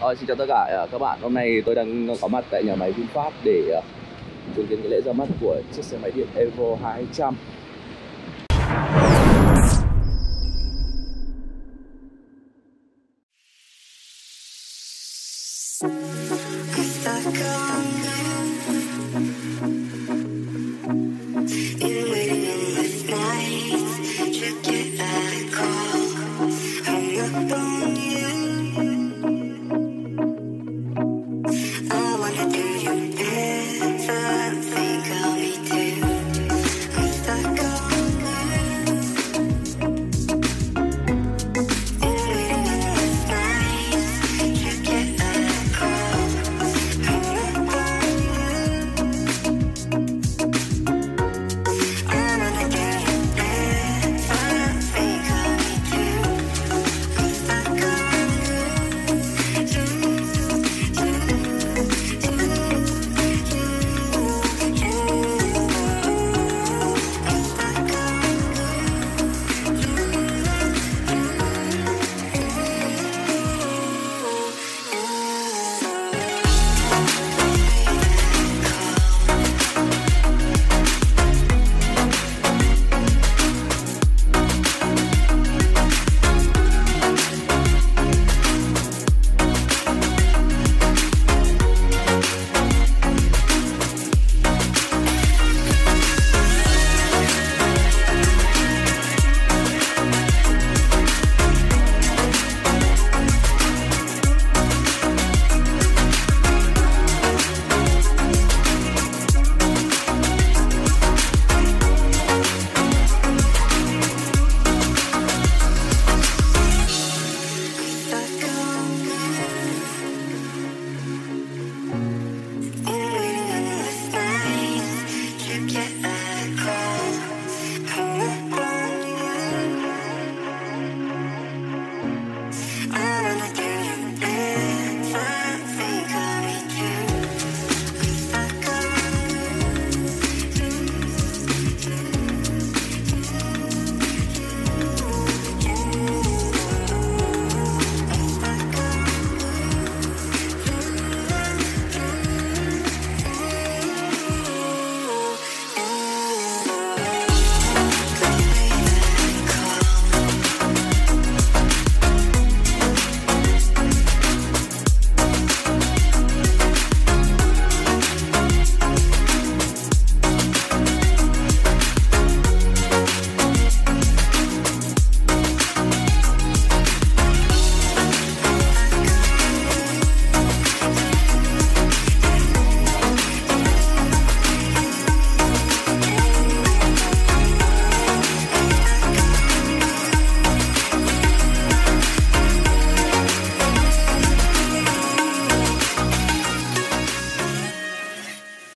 Ờ, xin chào tất cả các bạn, hôm nay tôi đang có mặt tại nhà máy VinFast để chứng kiến cái lễ ra mắt của chiếc xe máy điện Evo 200 It's